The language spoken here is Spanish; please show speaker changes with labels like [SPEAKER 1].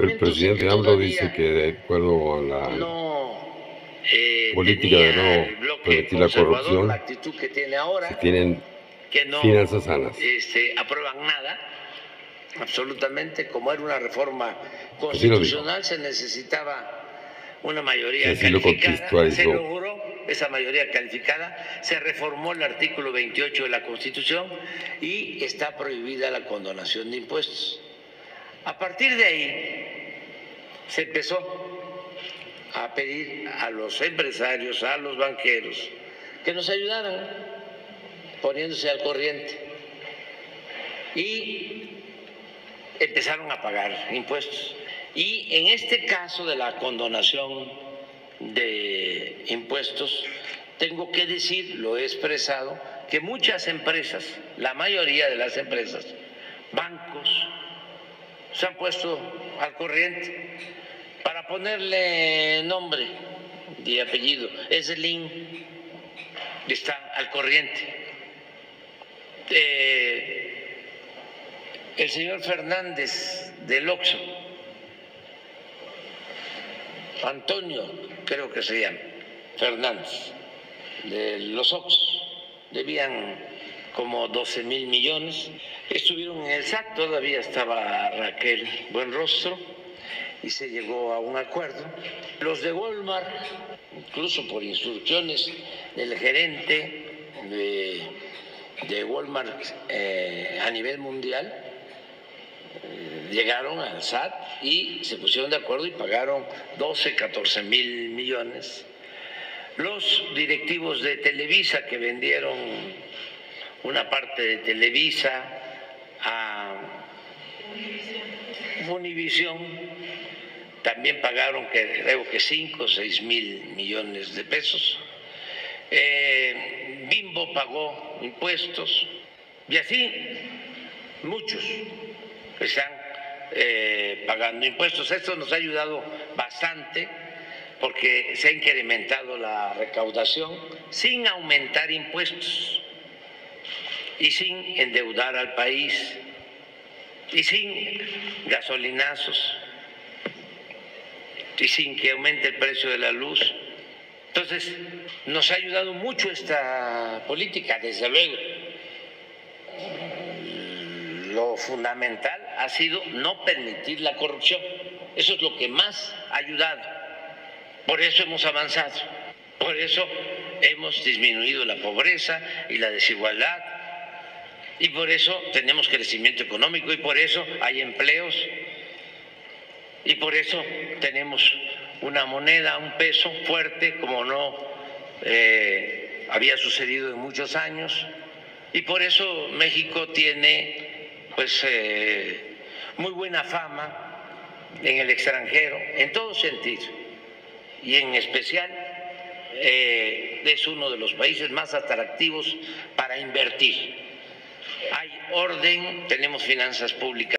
[SPEAKER 1] el presidente AMLO dice que de acuerdo a la
[SPEAKER 2] eh,
[SPEAKER 1] política de no permitir la corrupción,
[SPEAKER 2] la actitud que tiene ahora,
[SPEAKER 1] se tienen
[SPEAKER 2] que no
[SPEAKER 1] finanzas sanas.
[SPEAKER 2] este, aprueban nada, absolutamente, como era una reforma
[SPEAKER 1] dijo.
[SPEAKER 2] constitucional, se necesitaba una mayoría
[SPEAKER 1] Así
[SPEAKER 2] calificada, se logró esa mayoría calificada, se reformó el artículo 28 de la Constitución y está prohibida la condonación de impuestos. A partir de ahí se empezó a pedir a los empresarios, a los banqueros, que nos ayudaran poniéndose al corriente. Y empezaron a pagar impuestos. Y en este caso de la condonación de impuestos, tengo que decir, lo he expresado, que muchas empresas, la mayoría de las empresas, bancos, se han puesto al corriente para ponerle nombre y apellido. Es el IN, está al corriente. Eh, el señor Fernández del Oxo, Antonio, creo que se llama, Fernández, de los Oxos, debían como 12 mil millones. Estuvieron en el SAT, todavía estaba Raquel Buenrostro y se llegó a un acuerdo. Los de Walmart, incluso por instrucciones del gerente de, de Walmart eh, a nivel mundial, eh, llegaron al SAT y se pusieron de acuerdo y pagaron 12, 14 mil millones. Los directivos de Televisa que vendieron una parte de Televisa Univisión también pagaron que creo que 5 o 6 mil millones de pesos. Eh, Bimbo pagó impuestos y así muchos están eh, pagando impuestos. Esto nos ha ayudado bastante porque se ha incrementado la recaudación sin aumentar impuestos y sin endeudar al país y sin gasolinazos y sin que aumente el precio de la luz. Entonces, nos ha ayudado mucho esta política, desde luego. Lo fundamental ha sido no permitir la corrupción. Eso es lo que más ha ayudado. Por eso hemos avanzado. Por eso hemos disminuido la pobreza y la desigualdad. Y por eso tenemos crecimiento económico y por eso hay empleos. Y por eso tenemos una moneda, un peso fuerte como no eh, había sucedido en muchos años. Y por eso México tiene pues eh, muy buena fama en el extranjero, en todo sentido. Y en especial eh, es uno de los países más atractivos para invertir. Hay orden, tenemos finanzas públicas.